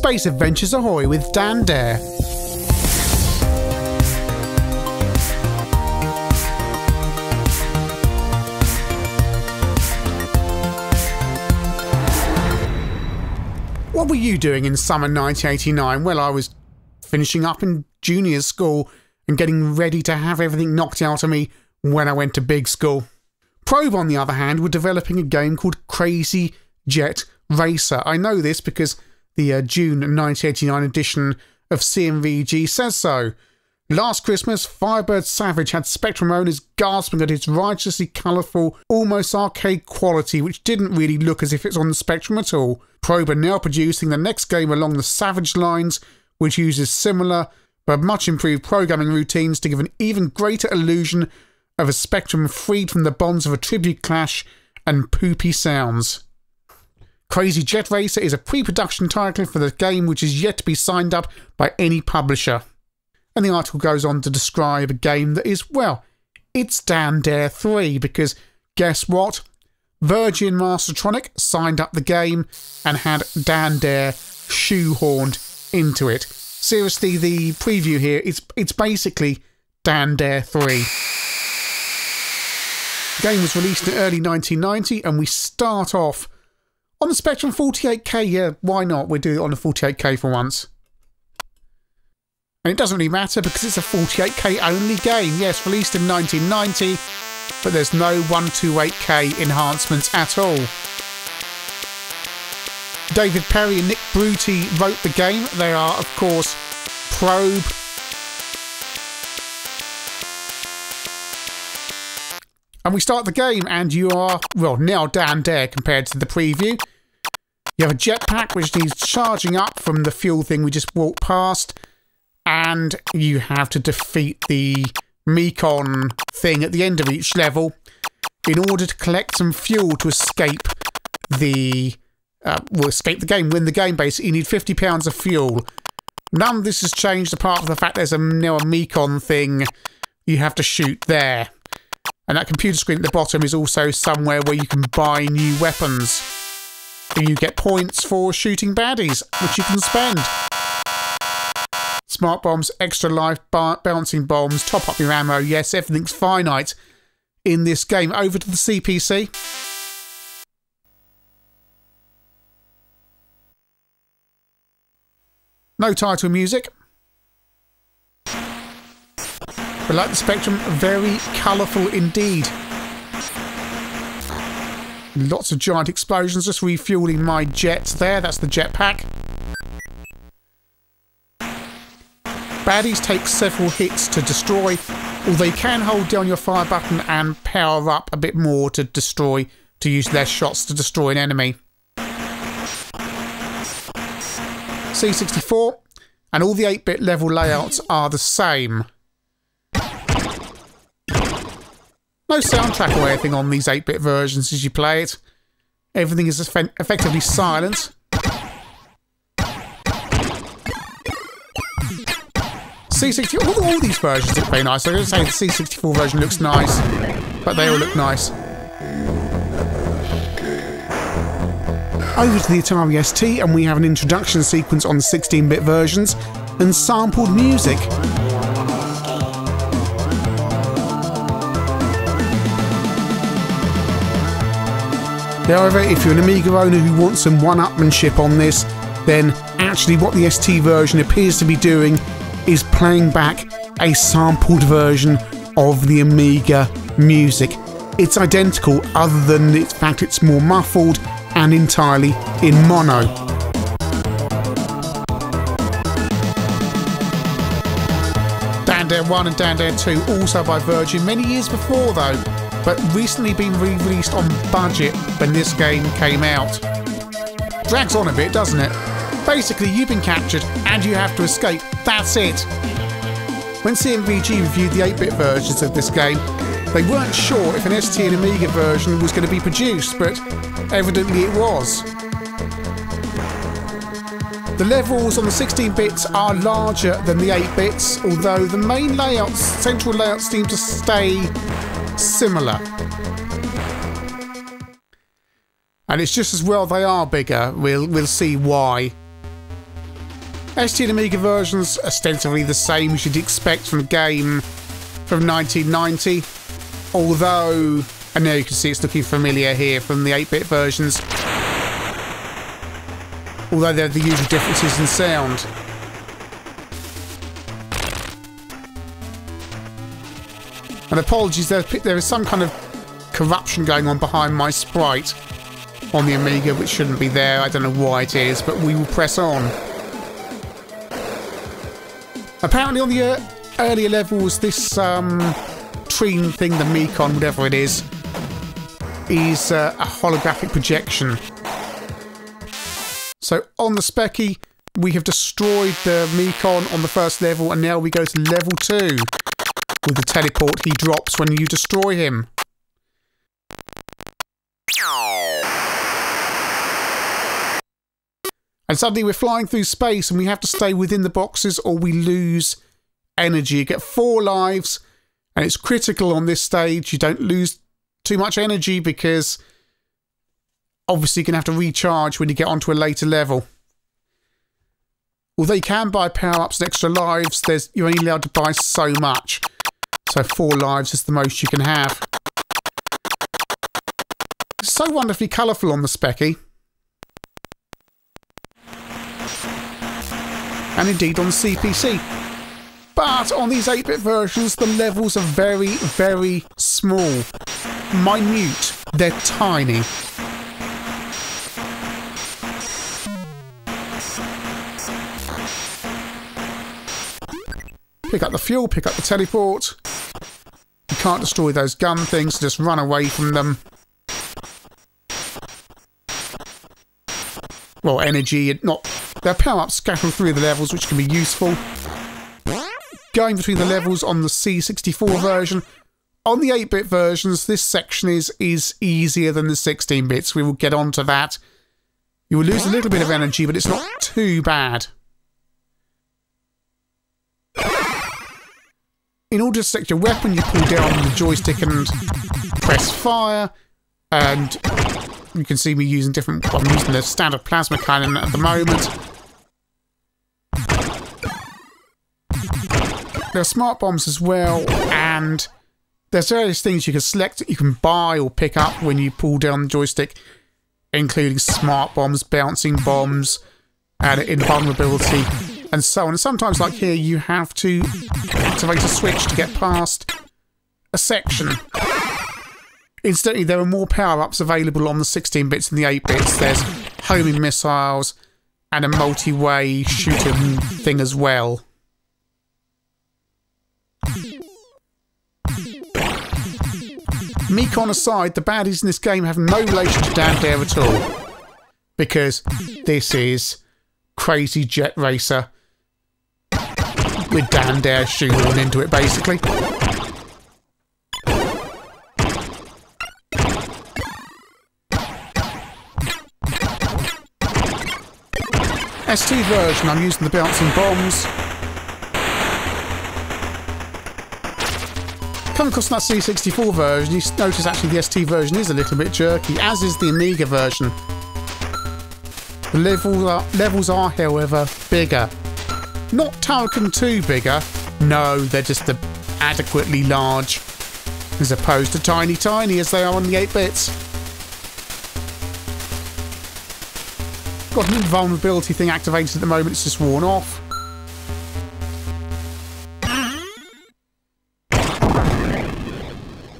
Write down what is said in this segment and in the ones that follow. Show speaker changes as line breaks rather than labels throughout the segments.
Space Adventures Ahoy with Dan Dare. What were you doing in summer 1989? Well, I was finishing up in junior school and getting ready to have everything knocked out of me when I went to big school. Probe, on the other hand, were developing a game called Crazy Jet Racer. I know this because the uh, June 1989 edition of C+VG says so. Last Christmas, Firebird Savage had Spectrum owners gasping at its righteously colourful, almost arcade quality, which didn't really look as if it's on the Spectrum at all. Probe are now producing the next game along the Savage lines, which uses similar but much improved programming routines to give an even greater illusion of a Spectrum freed from the bonds of attribute clash and poopy sounds. Crazy Jet Racer is a pre production title for the game which is yet to be signed up by any publisher. And the article goes on to describe a game that is, well, it's Dan Dare 3 because guess what? Virgin Mastertronic signed up the game and had Dan Dare shoehorned into it. Seriously, the preview here it's it's basically Dan Dare 3. The game was released in early 1990 and we start off on the Spectrum 48K. Yeah, why not? We'll do it on the 48K for once. And it doesn't really matter because it's a 48k only game. Yes, released in 1990, but there's no 128k enhancements at all. David Perry and Nick Bruty wrote the game. They are, of course, Probe. And we start the game, and you are, well, now Dan Dare compared to the preview. You have a jetpack which needs charging up from the fuel thing we just walked past and you have to defeat the Mekon thing at the end of each level in order to collect some fuel to escape the uh, well, escape the game, win the game. Basically, you need fifty pounds of fuel. None of this has changed apart from the fact there's a now a Mekon thing you have to shoot there, and that computer screen at the bottom is also somewhere where you can buy new weapons. You get points for shooting baddies, which you can spend smart bombs, extra life, bouncing bombs, top up your ammo. Yes, everything's finite in this game. Over to the CPC. No title music. But like the Spectrum, very colourful indeed. Lots of giant explosions, just refueling my jets there. That's the jetpack. Baddies take several hits to destroy, although you can hold down your fire button and power up a bit more to destroy, to use their shots to destroy an enemy. C64, and all the 8-bit level layouts are the same. No soundtrack or anything on these 8-bit versions as you play it. Everything is effectively silent. C64, all, all these versions look very nice. I'm going to say the C64 version looks nice, but they all look nice. Over to the Atari ST, and we have an introduction sequence on the 16 bit versions and sampled music. However, if you're an Amiga owner who wants some one upmanship on this, then actually what the ST version appears to be doing is playing back a sampled version of the Amiga music. It's identical, other than the fact it's more muffled and entirely in mono. Dan 1 and Dan 2, also by Virgin, many years before though, but recently been re released on budget when this game came out. Drags on a bit, doesn't it? Basically, you've been captured and you have to escape. That's it. When C+VG reviewed the 8 bit versions of this game, they weren't sure if an ST and Amiga version was going to be produced, but evidently it was. The levels on the 16 bits are larger than the 8 bits, although the main layouts, central layouts, seem to stay similar. And it's just as well they are bigger. We'll we'll see why. ST and Amiga versions ostensibly the same as you'd expect from a game from 1990, although, and now you can see it's looking familiar here from the 8-bit versions, although there are the usual differences in sound. And apologies, there, there is some kind of corruption going on behind my sprite on the Amiga, which shouldn't be there. I don't know why it is, but we will press on. Apparently on the uh, earlier levels, this um, Treen thing, the Mekon, whatever it is, is uh, a holographic projection. So on the Speccy, we have destroyed the Mekon on the first level, and now we go to level 2 with the teleport he drops when you destroy him. And suddenly we're flying through space and we have to stay within the boxes or we lose energy. You get four lives and it's critical on this stage. You don't lose too much energy because obviously you're going to have to recharge when you get onto a later level. Although you can buy power-ups and extra lives, there's you're only allowed to buy so much. So four lives is the most you can have. So wonderfully colourful on the Speccy. And indeed on CPC. But on these 8-bit versions, the levels are very, very small. Minute. They're tiny. Pick up the fuel, pick up the teleport. Can't destroy those gun things, just run away from them. Well, energy, not... There are power-ups scattered through the levels, which can be useful. Going between the levels on the C64 version. On the 8-bit versions, this section is, is easier than the 16 bits. We will get onto that. You will lose a little bit of energy, but it's not too bad. In order to select your weapon, you pull down the joystick and press fire. And you can see me using different... Well, I'm using the standard plasma cannon at the moment. There are smart bombs as well, and there's various things you can select that you can buy or pick up when you pull down the joystick, including smart bombs, bouncing bombs, and invulnerability and so on. And sometimes, like here, you have to activate a switch to get past a section. Incidentally, there are more power-ups available on the 16 bits than the 8 bits. There's homing missiles and a multi-way shooting thing as well. Mekon aside, the baddies in this game have no relation to Dan Dare at all. Because this is Crazy Jet Racer with Dan Dare shoehorned into it, basically. ST version, I'm using the bouncing bombs. Come across that C64 version, you notice actually the ST version is a little bit jerky, as is the Amiga version. The levels are, levels are however, bigger. Not Turrican 2 bigger. No, they're just the adequately large. As opposed to tiny tiny as they are on the 8-bits. Got an invulnerability thing activated at the moment, it's just worn off.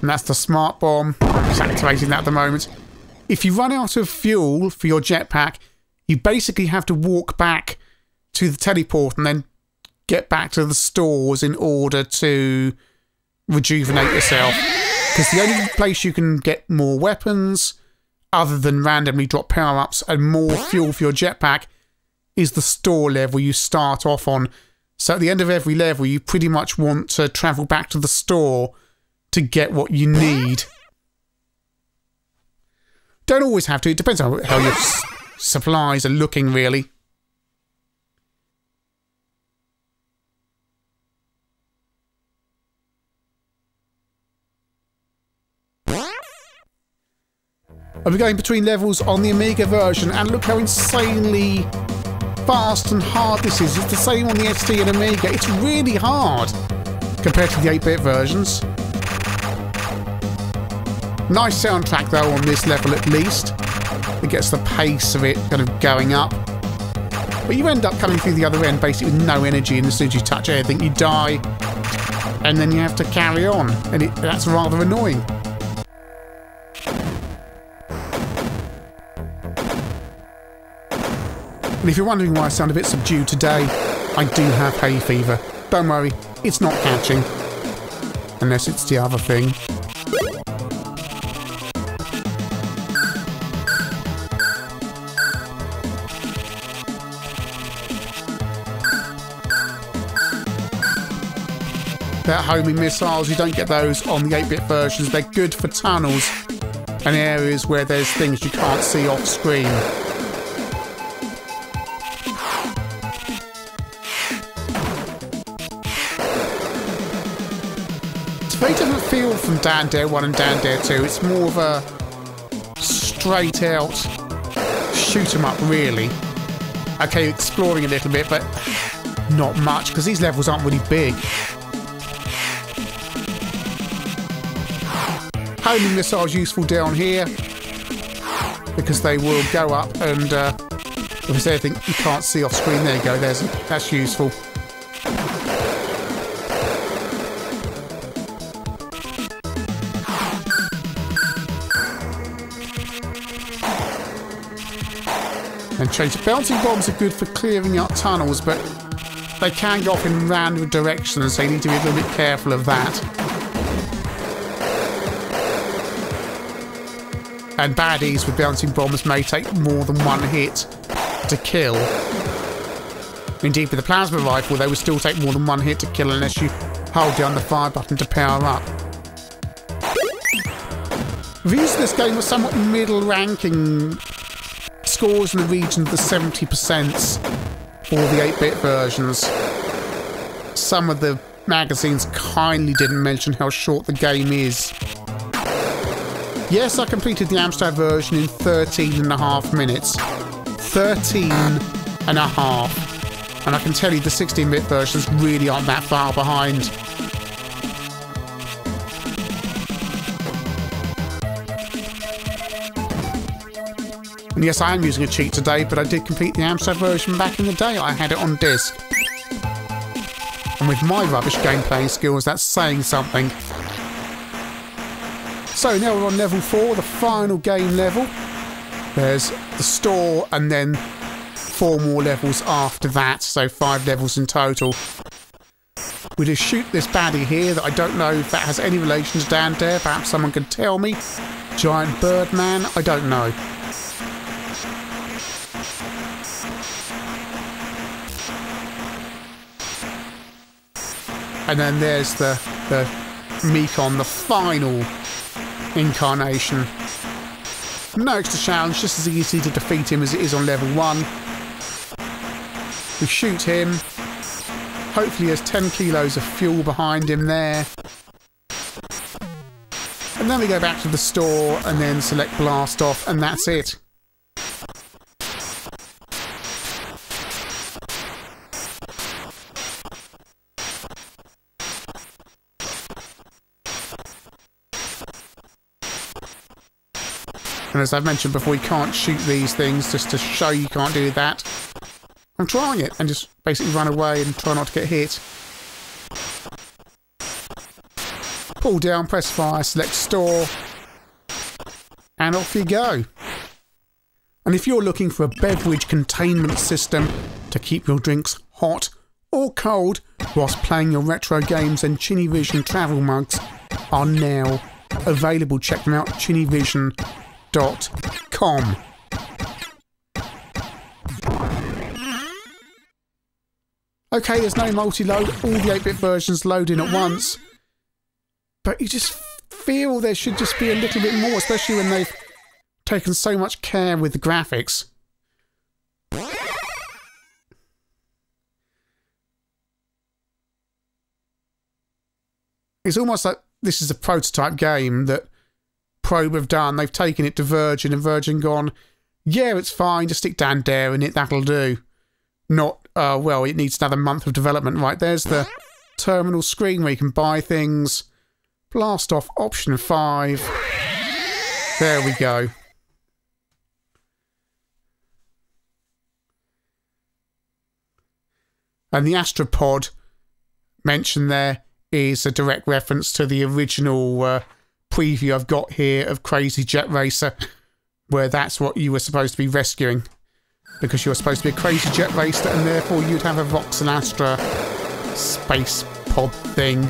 And that's the smart bomb. Activating that at the moment. If you run out of fuel for your jetpack, you basically have to walk back to the teleport and then get back to the stores in order to rejuvenate yourself. Because the only place you can get more weapons, other than randomly drop power ups and more fuel for your jetpack, is the store level you start off on. So at the end of every level, you pretty much want to travel back to the store to get what you need. Don't always have to, it depends on how your supplies are looking, really. I'll be going between levels on the Amiga version, and look how insanely fast and hard this is. It's the same on the ST and Amiga. It's really hard compared to the 8-bit versions. Nice soundtrack though on this level at least. It gets the pace of it kind of going up. But you end up coming through the other end basically with no energy and as soon as you touch anything you die. And then you have to carry on. And it, that's rather annoying. And if you're wondering why I sound a bit subdued today, I do have hay fever. Don't worry, it's not catching. Unless it's the other thing. That homing missiles, you don't get those on the 8-bit versions. They're good for tunnels and areas where there's things you can't see off screen. Different feel from Dan Dare 1 and Dan Dare 2. It's more of a straight out shoot 'em up, really. Okay, exploring a little bit, but not much because these levels aren't really big. Homing missiles useful down here because they will go up and uh, if there's anything you can't see off screen, there you go. There's that's useful. And change. Bouncing bombs are good for clearing out tunnels, but they can go off in random directions, so you need to be a little bit careful of that. And baddies with bouncing bombs may take more than one hit to kill. Indeed, with the plasma rifle, they would still take more than one hit to kill unless you hold down the fire button to power up. Reviews of this game were somewhat middle ranking scores in the region of the 70% for the 8-bit versions. Some of the magazines kindly didn't mention how short the game is. Yes, I completed the Amstrad version in 13 and a half minutes. 13 and a half. And I can tell you the 16-bit versions really aren't that far behind. And yes, I am using a cheat today, but I did complete the Amstrad version back in the day. I had it on disc. And with my rubbish gameplay skills, that's saying something. So now we're on level 4, the final game level. There's the store and then four more levels after that, so five levels in total. We just shoot this baddie here that I don't know if that has any relation to Dan Dare. Perhaps someone can tell me. Giant Birdman, I don't know. And then there's the, the Mekon, the final incarnation. No extra challenge, just as easy to defeat him as it is on level 1. We shoot him. Hopefully there's 10 kilos of fuel behind him there. And then we go back to the store and then select blast off and that's it. And as I've mentioned before, you can't shoot these things just to show you can't do that. I'm trying it and just basically run away and try not to get hit. Pull down, press fire, select store, and off you go. And if you're looking for a beverage containment system to keep your drinks hot or cold whilst playing your retro games, then Vision travel mugs are now available. Check them out, Vision com. Okay, there's no multi-load, all the 8-bit versions loading at once. But you just feel there should just be a little bit more, especially when they've taken so much care with the graphics. It's almost like this is a prototype game that Probe have done. They've taken it to Virgin and Virgin gone, yeah, it's fine, just stick Dan Dare in it, that'll do. not, uh, well, it needs another month of development. Right, there's the terminal screen where you can buy things. Blast off option 5. There we go. And the Astropod mentioned there is a direct reference to the original uh, preview I've got here of Crazy Jet Racer, where that's what you were supposed to be rescuing. Because you were supposed to be a Crazy Jet Racer, and therefore you'd have a Voxel Astra space pod thing.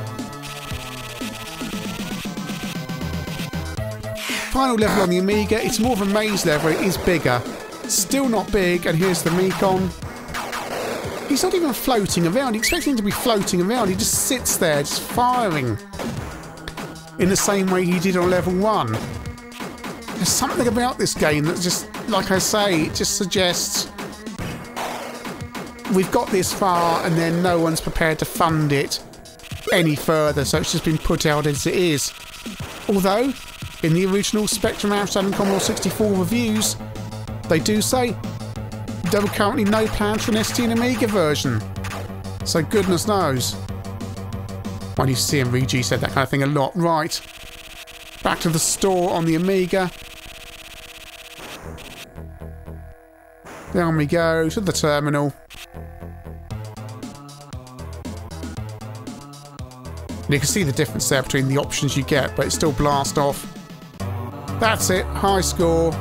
Final level on the Amiga, it's more of a maze level, it is bigger. Still not big, and here's the Mekon. He's not even floating around. You expect him to be floating around. He just sits there, just firing. In the same way he did on level one. There's something about this game that just, like I say, it just suggests we've got this far and then no one's prepared to fund it any further, so it's just been put out as it is. Although, in the original Spectrum Amstrad and Commodore 64 reviews, they do say there are currently no plans for an ST and Amiga version. So goodness knows. Well, you see him, MVG said that kind of thing a lot. Right. Back to the store on the Amiga. Down we go to the terminal. And you can see the difference there between the options you get, but it's still blast off. That's it, high score.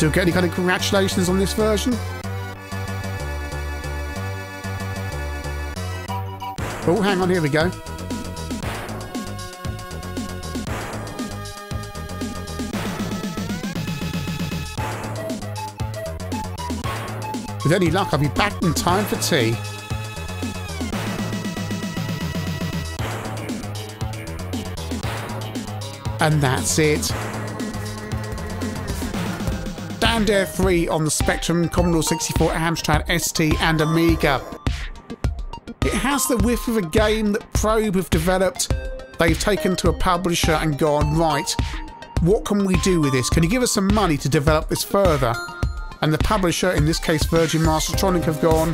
Do you get any kind of congratulations on this version? Oh, hang on, here we go. With any luck, I'll be back in time for tea. And that's it. Dare 3 on the Spectrum, Commodore 64, Amstrad ST and Amiga. It has the whiff of a game that Probe have developed. They've taken to a publisher and gone, right, what can we do with this? Can you give us some money to develop this further? And the publisher, in this case Virgin Mastertronic, have gone,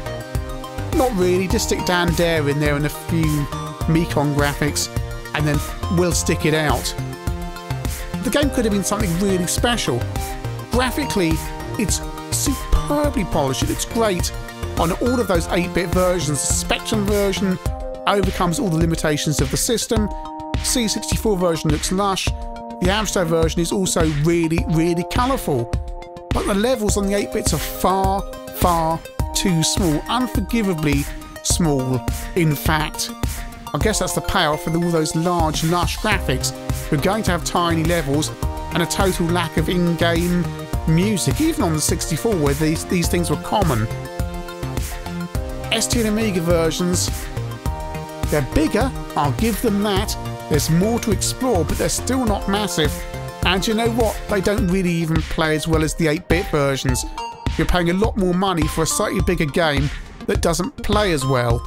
not really, just stick Dan Dare in there and a few Mekon graphics, and then we'll stick it out. The game could have been something really special, graphically, it's superbly polished. It looks great on all of those 8-bit versions. The Spectrum version overcomes all the limitations of the system. C64 version looks lush. The Amstrad version is also really, really colourful. But the levels on the 8-bits are far, far too small. Unforgivably small, in fact. I guess that's the payoff for all those large, lush graphics. We're going to have tiny levels and a total lack of in-game music, even on the 64 where these, these things were common. ST and Amiga versions, they're bigger, I'll give them that. There's more to explore, but they're still not massive. And you know what? They don't really even play as well as the 8-bit versions. You're paying a lot more money for a slightly bigger game that doesn't play as well.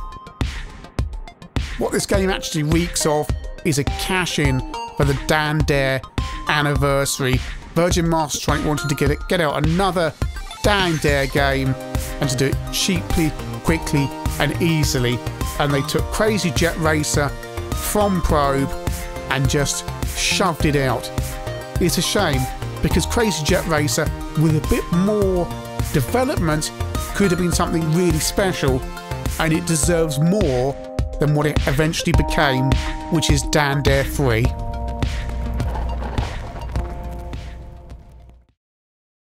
What this game actually reeks of is a cash-in for the Dan Dare anniversary Virgin Mastertronic wanted to get, it, get out another Dan Dare game and to do it cheaply, quickly, and easily. And they took Crazy Jet Racer from Probe and just shoved it out. It's a shame because Crazy Jet Racer, with a bit more development, could have been something really special, and it deserves more than what it eventually became, which is Dan Dare 3.